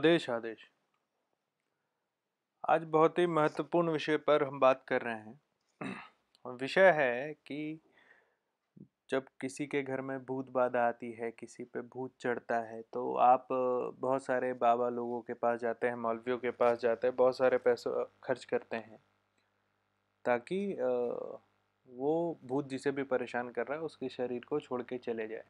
आदेश आदेश। आज बहुत ही महत्वपूर्ण विषय पर हम बात कर रहे हैं। विषय है कि जब किसी के घर में भूत बाधा आती है, किसी पे भूत चढ़ता है तो आप बहुत सारे बाबा लोगों के पास जाते हैं, मौलवियों के पास जाते हैं, बहुत सारे पैसों खर्च करते हैं। ताकि वो भूत जिसे भी परेशान कर रहा है, उसके शरीर को छोड़ के चले जाए।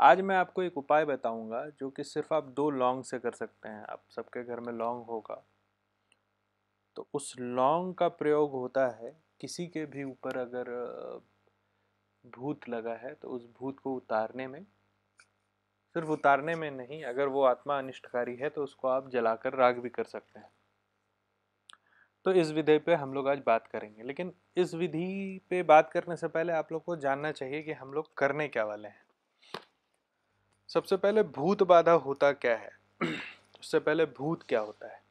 आज मैं आपको एक उपाय बताऊँगा, जो कि सिर्फ़ आप दो लौंग से कर सकते हैं। आप सबके घर में लौंग होगा। तो उस लौंग का प्रयोग होता है, किसी के भी ऊपर अगर भूत लगा है तो उस भूत को उतारने में। सिर्फ़ उतारने में नहीं, अगर वो आत्मा अनिष्टकारी है तो उसको आप जलाकर राग भी कर सकते हैं। तो इस विधि पे हम लोग आज बात करेंगे। लेकिन इस विधि पे बात करने से पहले आप लोग को जानना चाहिए कि हम लोग करने क्या वाले हैं। सबसे पहले भूत बाधा होता क्या है? उससे पहले भूत क्या होता है?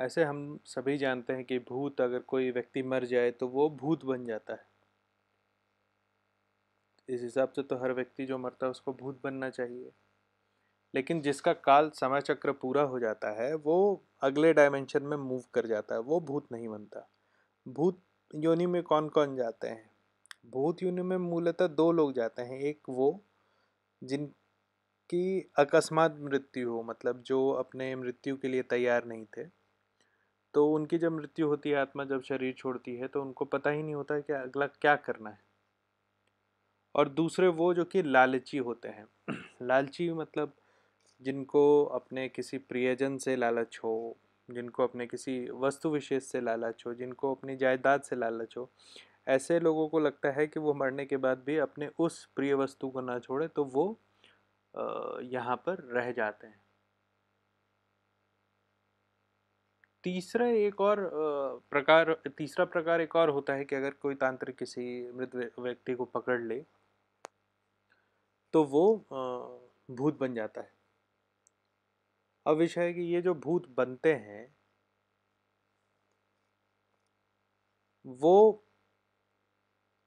ऐसे हम सभी जानते हैं कि भूत अगर कोई व्यक्ति मर जाए तो वो भूत बन जाता है। इस हिसाब से तो हर व्यक्ति जो मरता है उसको भूत बनना चाहिए। लेकिन जिसका काल समय चक्र पूरा हो जाता है, वो अगले डायमेंशन में मूव कर जाता है, वो भूत नहीं बनता। भूत योनि में कौन कौन जाते हैं? भूत योनि में मूलतः दो लोग जाते हैं, एक वो, जिनकी अकस्मात मृत्यु हो मतलब जो अपने मृत्यु के लिए तैयार नहीं थे। तो उनकी जब मृत्यु होती है, आत्मा जब शरीर छोड़ती है तो उनको पता ही नहीं होता कि अगला क्या करना है। और दूसरे वो जो कि लालची होते हैं। लालची मतलब जिनको अपने किसी प्रियजन से लालच हो, जिनको अपने किसी वस्तु विशेष से लालच हो, जिनको अपनी जायदाद से लालच हो ऐसे लोगों को लगता है कि वो मरने के बाद भी अपने उस प्रिय वस्तु को ना छोड़े तो वो यहाँ पर रह जाते हैं। तीसरा एक और प्रकार, तीसरा प्रकार एक और होता है कि अगर कोई तांत्रिक किसी मृत व्यक्ति को पकड़ ले तो वो भूत बन जाता है। अब विषय है कि ये जो भूत बनते हैं, वो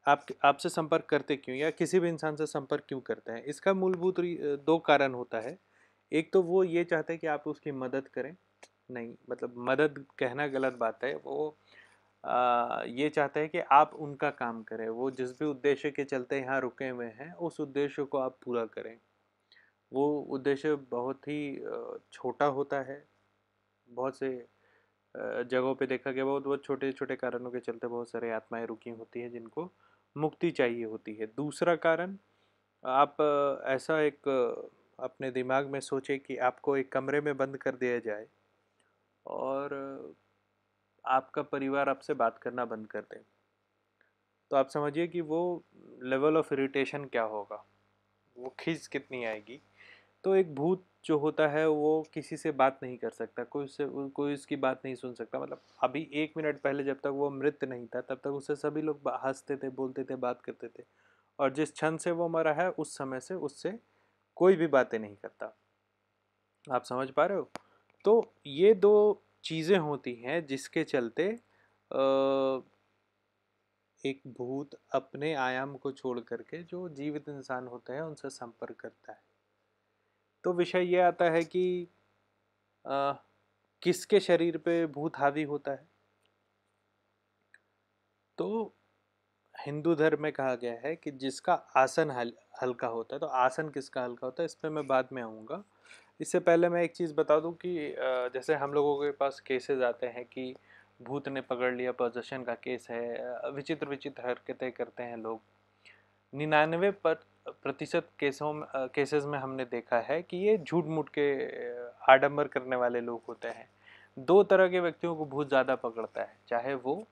आप आपसे संपर्क करते क्यों या किसी भी इंसान से संपर्क क्यों करते हैं? इसका मूलभूत दो कारण होता है। एक तो वो ये चाहते हैं कि आप उसकी मदद करें। नहीं मतलब मदद कहना गलत बात है। वो आ, ये चाहते हैं कि आप उनका काम करें। वो जिस भी उद्देश्य के चलते यहाँ रुके हुए हैं उस उद्देश्य को आप पूरा करें। वो उद्देश्य बहुत ही छोटा होता है। बहुत से जगहों पे देखा गया बहुत बहुत छोटे छोटे कारणों के चलते बहुत सारे आत्माएँ रुकी होती हैं जिनको मुक्ति चाहिए होती है। दूसरा कारण, आप ऐसा एक अपने दिमाग में सोचे कि आपको एक कमरे में बंद कर दिया जाए और आपका परिवार आपसे बात करना बंद कर दे। तो आप समझिए कि वो लेवल ऑफ़ इरिटेशन क्या होगा? वो खींच कितनी आएगी? तो एक भूत जो होता है वो किसी से बात नहीं कर सकता, कोई उससे, कोई उसकी बात नहीं सुन सकता। मतलब अभी एक मिनट पहले जब तक वो मृत नहीं था, तब तक उससे सभी लोग हँसते थे, बोलते थे, बात करते थे। और जिस क्षण से वो मरा है, उस समय से उससे कोई भी बातें नहीं करता। आप समझ पा रहे हो? तो ये दो चीज़ें होती हैं जिसके चलते एक भूत अपने आयाम को छोड़ करके जो जीवित इंसान होते हैं, उनसे संपर्क करता है। तो विषय ये आता है कि आ, किसके शरीर पे भूत हावी होता है? तो हिंदू धर्म में कहा गया है कि जिसका आसन हल, हल्का होता है तो आसन किसका हल्का होता है? इस पर मैं बाद में आऊँगा। इससे पहले मैं एक चीज़ बता दूँ कि जैसे हम लोगों के पास केसेस आते हैं कि भूत ने पकड़ लिया पोजेशन का केस है विचित्र विचित्र हरकतें करते हैं लोग। निन्यानवे पर प्रतिशत केसों केसेस में हमने देखा है कि ये झूठ मूठ के आडम्बर करने वाले लोग होते हैं। दो तरह के व्यक्तियों को बहुत ज़्यादा पकड़ता है चाहे वो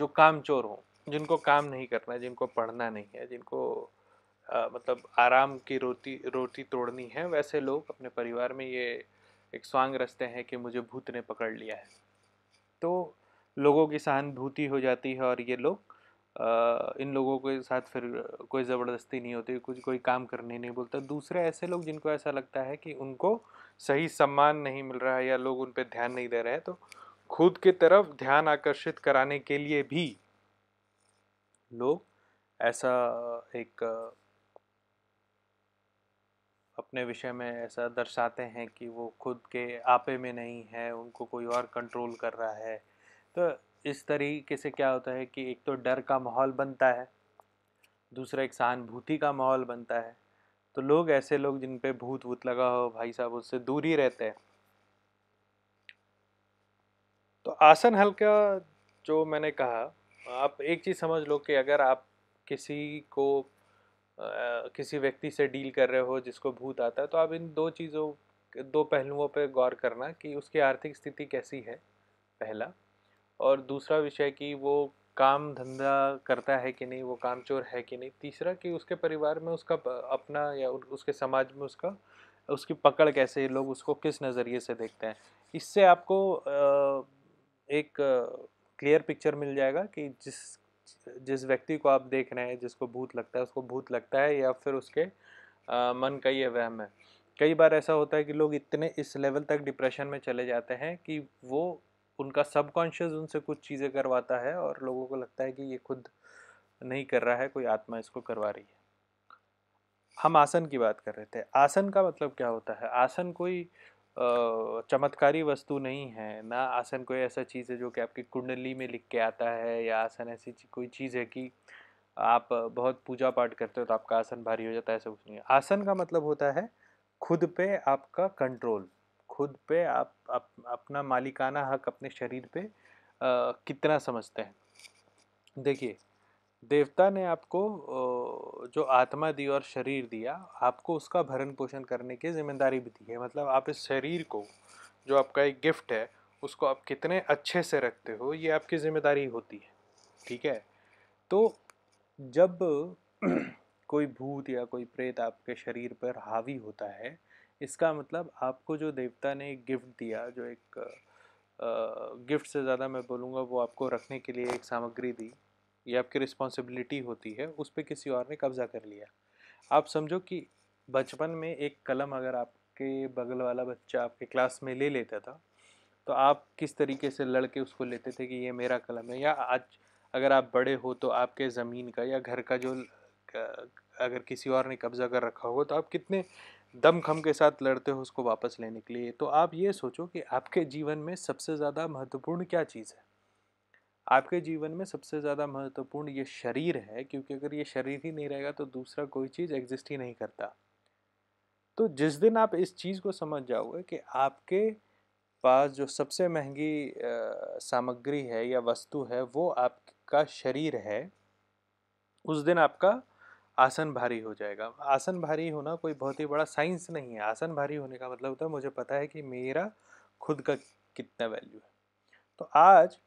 जो काम चोर हों जिनको काम नहीं करना है जिनको पढ़ना नहीं है जिनको आ, मतलब आराम की रोटी रोटी तोड़नी है वैसे लोग अपने परिवार में ये एक स्वांग रचते हैं कि मुझे भूत ने पकड़ लिया है। तो लोगों की सहानुभूति हो जाती है और ये लोग इन लोगों के साथ फिर कोई ज़बरदस्ती नहीं होती, कुछ कोई काम करने नहीं बोलता। दूसरे ऐसे लोग जिनको ऐसा लगता है कि उनको सही सम्मान नहीं मिल रहा है या लोग उन पर ध्यान नहीं दे रहे हैं तो खुद की तरफ़ ध्यान आकर्षित कराने के लिए भी लोग ऐसा एक अपने विषय में ऐसा दर्शाते हैं कि वो खुद के आपे में नहीं है, उनको कोई और कंट्रोल कर रहा है। तो इस तरीके से क्या होता है कि एक तो डर का माहौल बनता है दूसरा एक सहानुभूति का माहौल बनता है। तो लोग ऐसे लोग जिन पे भूत भूत लगा हो भाई साहब उससे दूर ही रहते हैं। तो आसन हल्का जो मैंने कहा आप एक चीज़ समझ लो कि अगर आप किसी को आ, किसी व्यक्ति से डील कर रहे हो जिसको भूत आता है तो आप इन दो चीज़ों दो पहलुओं पर गौर करना कि उसकी आर्थिक स्थिति कैसी है पहला। और दूसरा विषय कि वो काम धंधा करता है कि नहीं, वो कामचोर है कि नहीं, तीसरा कि उसके परिवार में उसका अपना या उसके समाज में उसका, उसकी पकड़ कैसे लोग उसको किस नज़रिए से देखते हैं। इससे आपको एक क्लियर पिक्चर मिल जाएगा कि जिस जिस व्यक्ति को आप देख रहे हैं, जिसको भूत लगता है, उसको भूत लगता है या फिर उसके मन का ये वहम है। कई बार ऐसा होता है कि लोग इतने इस लेवल तक डिप्रेशन में चले जाते हैं कि वो उनका सबकॉन्शियस उनसे कुछ चीज़ें करवाता है और लोगों को लगता है कि ये खुद नहीं कर रहा है, कोई आत्मा इसको करवा रही है। हम आसन की बात कर रहे थे। आसन का मतलब क्या होता है? आसन कोई चमत्कारी वस्तु नहीं है, ना आसन कोई ऐसा चीज़ है जो कि आपकी कुंडली में लिख के आता है या आसन ऐसी कोई चीज़ है कि आप बहुत पूजा पाठ करते हो तो आपका आसन भारी हो जाता है, ऐसा कुछ नहीं आसन का मतलब होता है खुद पे आपका कंट्रोल। खुद पे आप, आप अपना मालिकाना हक अपने शरीर पे आ, कितना समझते हैं? देखिए देवता ने आपको जो आत्मा दी और शरीर दिया आपको उसका भरण पोषण करने की ज़िम्मेदारी भी दी है। मतलब आप इस शरीर को जो आपका एक गिफ्ट है उसको आप कितने अच्छे से रखते हो ये आपकी ज़िम्मेदारी होती है। ठीक है? तो जब कोई भूत या कोई प्रेत आपके शरीर पर हावी होता है इसका मतलब आपको जो देवता ने एक गिफ्ट दिया, जो एक गिफ्ट से ज़्यादा मैं बोलूँगा वो आपको रखने के लिए एक सामग्री दी, ये आपकी रिस्पॉन्सिबिलिटी होती है, उस पर किसी और ने कब्ज़ा कर लिया। आप समझो कि बचपन में एक कलम अगर आपके बगल वाला बच्चा आपके क्लास में ले लेता था तो आप किस तरीके से लड़के उसको लेते थे कि ये मेरा कलम है? या आज अगर आप बड़े हो तो आपके ज़मीन का या घर का जो अगर किसी और ने कब्ज़ा कर रखा हो तो आप कितने दम खम के साथ लड़ते हो उसको वापस लेने के लिए तो आप ये सोचो कि आपके जीवन में सबसे ज़्यादा महत्वपूर्ण क्या चीज़ है? आपके जीवन में सबसे ज़्यादा महत्वपूर्ण ये शरीर है, क्योंकि अगर ये शरीर ही नहीं रहेगा तो दूसरा कोई चीज़ एग्जिस्ट ही नहीं करता। तो जिस दिन आप इस चीज़ को समझ जाओगे कि आपके पास जो सबसे महँगी सामग्री है या वस्तु है, वो आपका शरीर है, उस दिन आपका आसन भारी हो जाएगा। आसन भारी होना कोई बहुत ही बड़ा साइंस नहीं है। आसन भारी होने का मतलब होता है, मुझे पता है कि मेरा खुद का कितना वैल्यू है। तो आज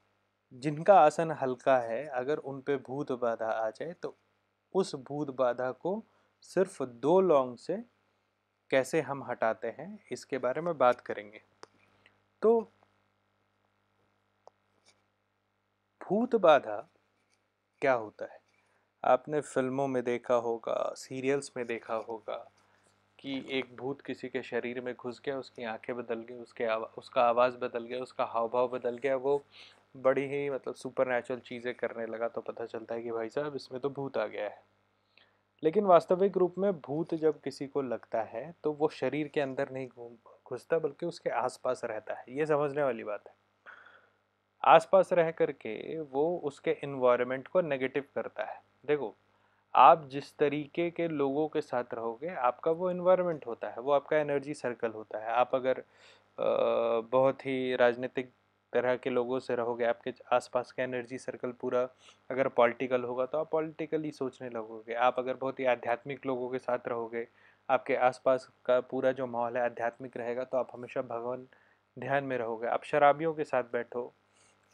जिनका आसन हल्का है, अगर उन पे भूत बाधा आ जाए तो उस भूत बाधा को सिर्फ़ दो लौंग से कैसे हम हटाते हैं, इसके बारे में बात करेंगे। तो भूत बाधा क्या होता है? आपने फ़िल्मों में देखा होगा सीरियल्स में देखा होगा कि एक भूत किसी के शरीर में घुस गया उसकी आँखें बदल गई उसके आवा, उसका आवाज़ बदल गया उसका हाव भाव बदल गया वो बड़ी ही मतलब सुपर चीज़ें करने लगा तो पता चलता है कि भाई साहब इसमें तो भूत आ गया है। लेकिन वास्तविक रूप में भूत जब किसी को लगता है तो वो शरीर के अंदर नहीं घूम घुसता बल्कि उसके आसपास रहता है। ये समझने वाली बात है। आसपास रह करके वो उसके इन्वायरमेंट को नेगेटिव करता है। देखो, आप जिस तरीके के लोगों के साथ रहोगे, आपका वो इन्वायरमेंट होता है, वो आपका एनर्जी सर्कल होता है। आप अगर बहुत ही राजनीतिक तरह के लोगों से रहोगे, आपके आसपास का एनर्जी सर्कल पूरा अगर पॉलिटिकल होगा तो आप पॉलिटिकली सोचने लगोगे। आप अगर बहुत ही आध्यात्मिक लोगों के साथ रहोगे, आपके आसपास का पूरा जो माहौल है आध्यात्मिक रहेगा तो आप हमेशा भगवान ध्यान में रहोगे। आप शराबियों के साथ बैठो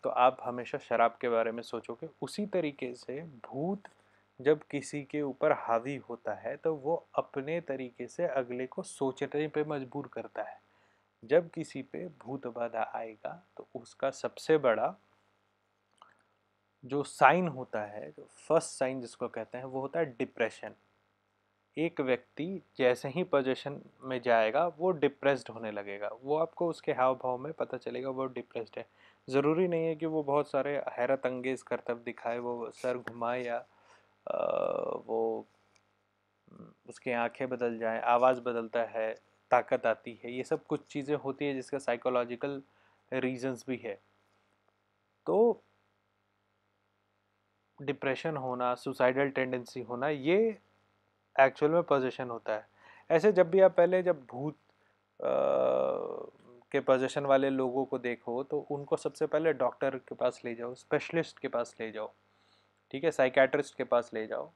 तो आप हमेशा शराब के बारे में सोचोगे। उसी तरीके से भूत जब किसी के ऊपर हावी होता है तो वो अपने तरीके से अगले को सोचने पे मजबूर करता है। जब किसी पे भूत बाधा आएगा तो उसका सबसे बड़ा जो साइन होता है, जो फ़र्स्ट साइन जिसको कहते हैं, वो होता है डिप्रेशन। एक व्यक्ति जैसे ही पोजेशन में जाएगा, वो डिप्रेस्ड होने लगेगा। वो आपको उसके हाव भाव में पता चलेगा, वो डिप्रेस्ड है। ज़रूरी नहीं है कि वो बहुत सारे हैरत अंगेज करतब दिखाए, वो सर घुमाए या वो उसकी आँखें बदल जाएँ आवाज़ बदलता है ताकत आती है ये सब कुछ चीज़ें होती है जिसका साइकोलॉजिकल रीजंस भी है। तो डिप्रेशन होना सुसाइडल टेंडेंसी होना ये एक्चुअल में पोजेशन होता है। ऐसे जब भी आप पहले जब भूत आ, के पोजेशन वाले लोगों को देखो तो उनको सबसे पहले डॉक्टर के पास ले जाओ स्पेशलिस्ट के पास ले जाओ। ठीक है साइकेट्रिस्ट के पास ले जाओ।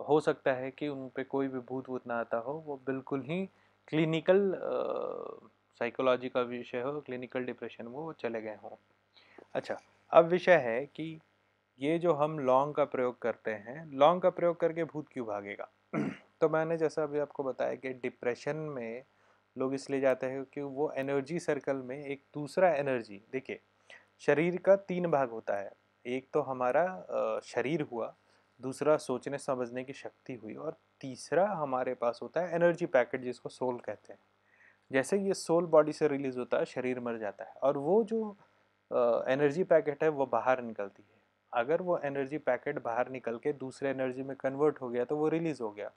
हो सकता है कि उन पर कोई भी भूत वूत ना आता हो, वो बिल्कुल ही क्लिनिकल साइकोलॉजी का विषय हो क्लिनिकल डिप्रेशन वो चले गए हों। अच्छा अब विषय है कि ये जो हम लॉन्ग का प्रयोग करते हैं लॉन्ग का प्रयोग करके भूत क्यों भागेगा? तो मैंने जैसा अभी आपको बताया कि डिप्रेशन में लोग इसलिए जाते हैं कि वो एनर्जी सर्कल में एक दूसरा एनर्जी देखिए, शरीर का तीन भाग होता है। एक तो हमारा शरीर हुआ, दूसरा सोचने समझने की शक्ति हुई और तीसरा हमारे पास होता है एनर्जी पैकेट जिसको सोल कहते हैं। जैसे ये सोल बॉडी से रिलीज़ होता है, शरीर मर जाता है और वो जो एनर्जी पैकेट है वो बाहर निकलती है। अगर वो एनर्जी पैकेट बाहर निकल के दूसरे एनर्जी में कन्वर्ट हो गया तो वो रिलीज़ हो गया।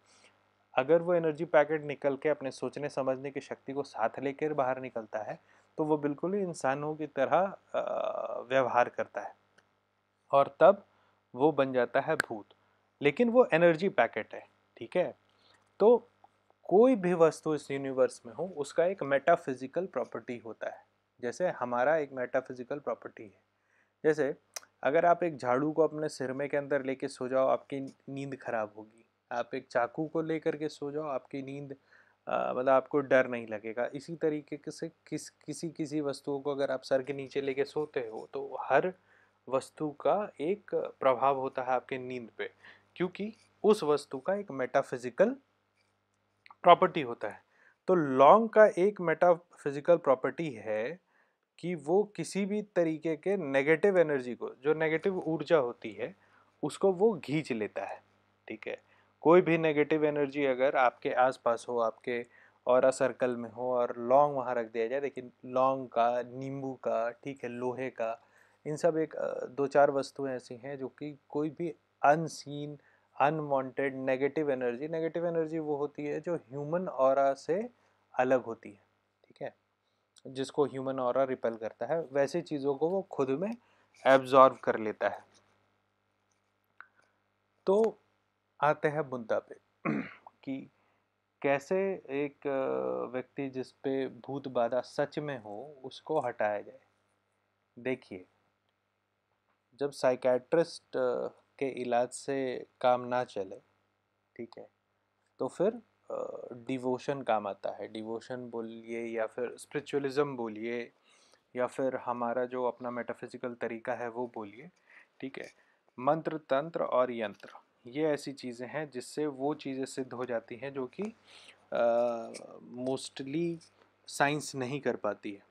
अगर वो एनर्जी पैकेट निकल के अपने सोचने समझने की शक्ति को साथ लेकर बाहर निकलता है तो वो बिल्कुल ही इंसानों की तरह व्यवहार करता है। और तब वो बन जाता है भूत। लेकिन वो एनर्जी पैकेट है, ठीक है? तो कोई भी वस्तु इस यूनिवर्स में हो, उसका एक मेटाफिजिकल प्रॉपर्टी होता है। जैसे हमारा एक मेटाफिजिकल प्रॉपर्टी है। जैसे अगर आप एक झाड़ू को अपने सिर में के अंदर लेके सो जाओ, आपकी नींद खराब होगी। आप एक चाकू को लेकर के सो जाओ, आपकी नींद मतलब आपको डर नहीं लगेगा। इसी तरीके से किस, किसी किसी वस्तुओं को अगर आप सर के नीचे लेके सोते हो तो हर वस्तु का एक प्रभाव होता है आपके नींद पे, क्योंकि उस वस्तु का एक मेटाफिजिकल प्रॉपर्टी होता है। तो लॉन्ग का एक मेटाफिजिकल प्रॉपर्टी है कि वो किसी भी तरीके के नेगेटिव एनर्जी को, जो नेगेटिव ऊर्जा होती है, उसको वो घींच लेता है, ठीक है? कोई भी नेगेटिव एनर्जी अगर आपके आसपास हो, आपके और सर्कल में हो, और लौंग वहाँ रख दिया जाए, लेकिन लौंग का, नींबू का, ठीक है, लोहे का इन सब एक दो चार वस्तुएँ ऐसी हैं जो कि कोई भी unseen, unwanted negative energy negative energy वो होती है जो ह्यूमन और से अलग होती है, ठीक है? जिसको ह्यूमन और रिपेल करता है, वैसी चीज़ों को वो खुद में एब्जॉर्व कर लेता है। तो आते हैं मुद्दा पे, कि कैसे एक व्यक्ति जिस पे भूत बाधा सच में हो, उसको हटाया जाए। देखिए जब साइकेट्रिस्ट के इलाज से काम ना चले, ठीक है तो फिर डिवोशन काम आता है। डिवोशन बोलिए या फिर स्पिरिचुअलिज्म बोलिए या फिर हमारा जो अपना मेटाफिजिकल तरीका है वो बोलिए, ठीक है। मंत्र, तंत्र और यंत्र, ये ऐसी चीज़ें हैं जिससे वो चीज़ें सिद्ध हो जाती हैं जो कि मोस्टली साइंस नहीं कर पाती है।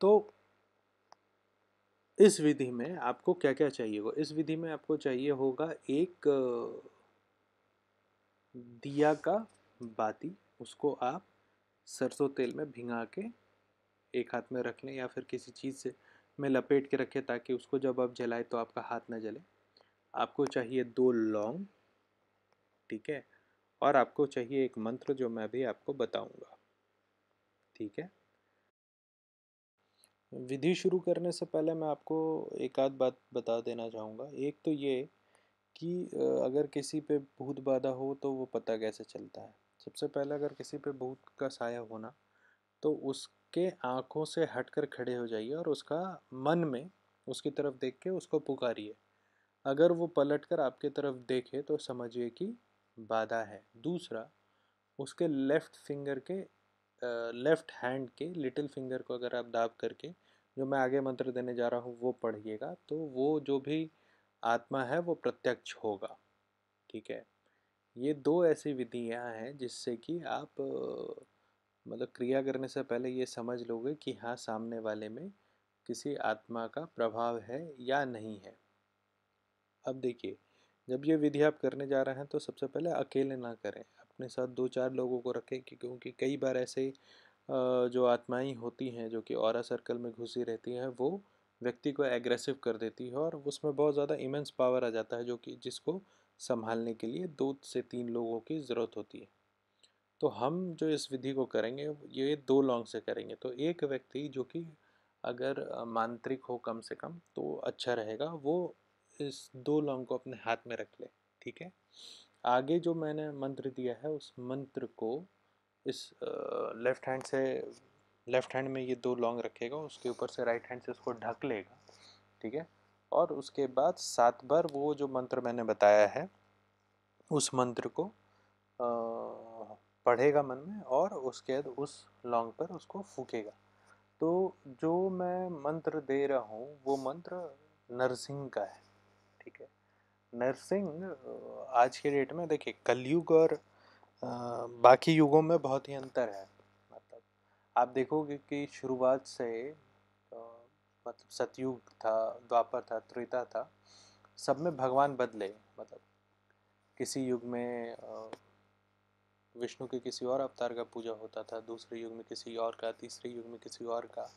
तो इस विधि में आपको क्या क्या चाहिए होगा इस विधि में आपको चाहिए होगा एक दिया का बाती, उसको आप सरसों तेल में भिंगा के एक हाथ में रख लें या फिर किसी चीज़ से में लपेट के रखें ताकि उसको जब आप जलाएँ तो आपका हाथ ना जले। आपको चाहिए दो लौंग, ठीक है? और आपको चाहिए एक मंत्र जो मैं भी आपको बताऊँगा। ठीक है? विधि शुरू करने से पहले मैं आपको एक आध बात बता देना चाहूँगा। एक तो ये कि अगर किसी पे भूत बाधा हो तो वो पता कैसे चलता है? सबसे पहले अगर किसी पे भूत का साया होना तो उसके आँखों से हटकर खड़े हो जाइए और उसका मन में उसकी तरफ़ देख के उसको पुकारिए। अगर वो पलट कर आपके तरफ़ देखे तो समझिए कि बाधा है। दूसरा, उसके लेफ़्ट फिंगर के लेफ़्ट हैंड के, लिटिल फिंगर को अगर आप दाब करके जो मैं आगे मंत्र देने जा रहा हूँ, वो पढ़िएगा। तो वो जो भी आत्मा है, वो प्रत्यक्ष होगा। ठीक है? ये दो ऐसी विधियाँ हैं, जिससे कि आप मतलब क्रिया करने से पहले ये समझ लोगे कि हाँ सामने वाले में किसी आत्मा का प्रभाव है या नहीं है। अब देखिए, जब ये विधि आप करने जा रहे हैं तो सबसे पहले अकेले ना करें। अपने साथ दो चार लोगों को रखें क्योंकि कई बार ऐसे जो आत्माएँ होती हैं, जो कि और सर्कल में घुसी रहती हैं, वो व्यक्ति को एग्रेसिव कर देती है और उसमें बहुत ज़्यादा इमेंस पावर आ जाता है, जो कि जिसको संभालने के लिए दो से तीन लोगों की ज़रूरत होती है। तो हम जो इस विधि को करेंगे, ये दो लौंग से करेंगे। तो एक व्यक्ति जो कि अगर मांत्रिक हो कम से कम तो अच्छा रहेगा, वो इस दो लौंग को अपने हाथ में रख ले, ठीक है? आगे जो मैंने मंत्र दिया है, उस मंत्र को इस लेफ़्ट हैंड से लेफ़्ट हैंड में ये दो लौंग रखेगा, उसके ऊपर से राइट हैंड से उसको ढक लेगा, ठीक है? और उसके बाद सात बार वो जो मंत्र मैंने बताया है, उस मंत्र को पढ़ेगा मन में और उसके बाद उस लॉन्ग पर उसको फूकेगा। तो जो मैं मंत्र दे रहा हूँ, वो मंत्र नरसिंह का है, ठीक है? नरसिंह आज के डेट में देखिए, कलयुग और बाकी युगों में बहुत ही अंतर है मतलब। आप देखोगे कि शुरुआत से मतलब सतयुग था, द्वापर था, त्रेता था, सब में भगवान बदले मतलब। किसी युग में विष्णु के किसी और अवतार का पूजा होता था, दूसरे युग में किसी और का, तीसरे युग में किसी और का।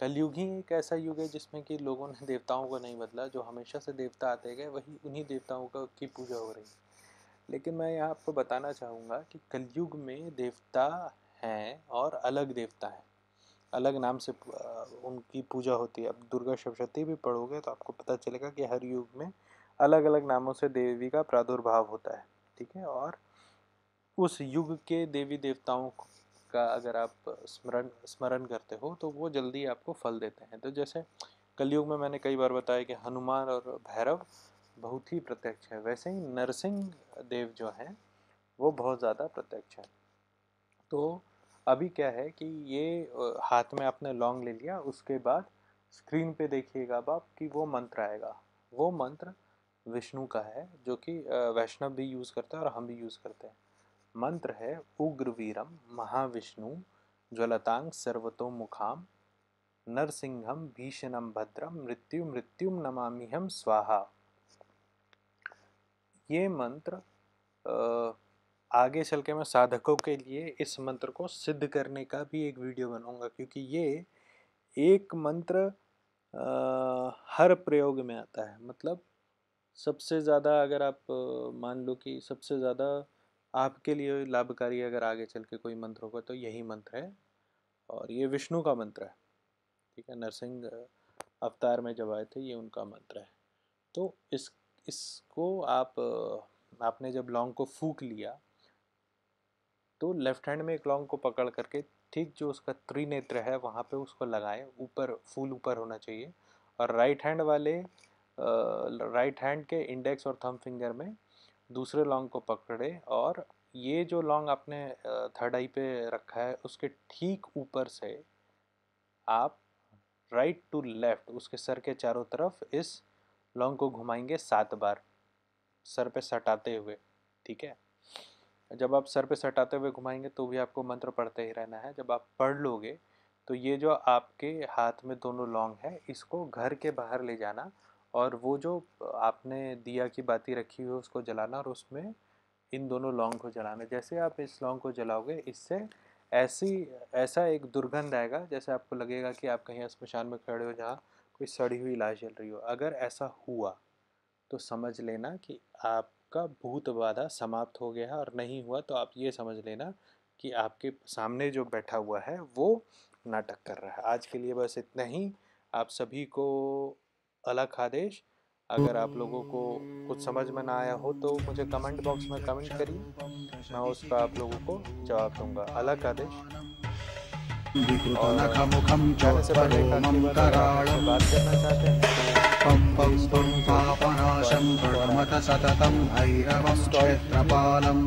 कलयुग ही एक ऐसा युग है जिसमें कि लोगों ने देवताओं को नहीं बदला, जो हमेशा से देवता आते गए, वही उन्हीं देवताओं का, की पूजा हो रही लेकिन मैं यहाँ आपको बताना चाहूँगा कि कलयुग में देवता हैं और अलग देवता हैं। अलग नाम से उनकी पूजा होती है। अब दुर्गा सप्तशती भी पढ़ोगे तो आपको पता चलेगा कि हर युग में अलग अलग नामों से देवी का प्रादुर्भाव होता है, ठीक है? और उस युग के देवी देवताओं का अगर आप स्मरण स्मरण करते हो तो वो जल्दी आपको फल देते हैं। तो जैसे कलयुग में मैंने कई बार बताया कि हनुमान और भैरव बहुत ही प्रत्यक्ष है। वैसे ही नरसिंह देव जो हैं, वो बहुत ज़्यादा प्रत्यक्ष है। तो अभी क्या है कि ये हाथ में आपने लौंग ले लिया, उसके बाद स्क्रीन पे देखिएगा आप कि वो मंत्र आएगा। वो मंत्र विष्णु का है, जो कि वैष्णव भी यूज़ करते हैं और हम भी यूज़ करते हैं। मंत्र है उग्र वीरम महाविष्णु ज्वलतांग सर्वतोमुखाम नरसिंहम भीषणम भद्रम मृत्यु मृत्युम नमामि हम स्वाहा। ये मंत्र आगे चल के मैं साधकों के लिए इस मंत्र को सिद्ध करने का भी एक वीडियो बनाऊँगा, क्योंकि ये एक मंत्र हर प्रयोग में आता है। मतलब सबसे ज़्यादा अगर आप, मान लो कि सबसे ज़्यादा आपके लिए लाभकारी अगर आगे चल के कोई मंत्र होगा तो यही मंत्र है और ये विष्णु का मंत्र है, ठीक है? नरसिंह अवतार में जब आए थे, ये उनका मंत्र है। तो इस इसको आप आपने जब लॉन्ग को फूक लिया तो लेफ़्ट हैंड में एक लॉन्ग को पकड़ करके ठीक जो उसका त्रिनेत्र है, वहाँ पे उसको लगाएँ। ऊपर, फूल ऊपर होना चाहिए। और राइट हैंड वाले राइट हैंड के इंडेक्स और थम फिंगर में दूसरे लॉन्ग को पकड़े और ये जो लॉन्ग आपने थर्ड आई पे रखा है, उसके ठीक ऊपर से आप राइट टू लेफ़्ट, उसके सर के चारों तरफ़ इस लॉन्ग को घुमाएँगे सात बार, सर पे सटाते हुए, ठीक है? जब आप सर पे सटाते हुए घुमाएँगे तो भी आपको मंत्र पढ़ते ही रहना है। जब आप पढ़ लोगे तो ये जो आपके हाथ में दोनों लौंग है, इसको घर के बाहर ले जाना और वो जो आपने दिया की बाती रखी हुई उसको जलाना और उसमें इन दोनों लौंग को जलाना। जैसे आप इस लौंग को जलाओगे, इससे ऐसी, ऐसा एक दुर्गंध आएगा, जैसे आपको लगेगा कि आप कहीं स्मशान में खड़े हो जहाँ कोई सड़ी हुई लाश जल रही हो। अगर ऐसा हुआ तो समझ लेना कि आपका भूत बाधा समाप्त हो गया है और नहीं हुआ तो आप ये समझ लेना कि आपके सामने जो बैठा हुआ है, वो नाटक कर रहा है। आज के लिए बस इतना ही। आप सभी को अलग आदेश। अगर आप लोगों को कुछ समझ में ना आया हो तो मुझे कमेंट बॉक्स में कमेंट करिए। मैं उसका आप लोगों को जवाब दूँगा। अलग आदेश। खमुखं पं पापनाशं प्रणमत सततं भैरवं क्षेत्रपालम्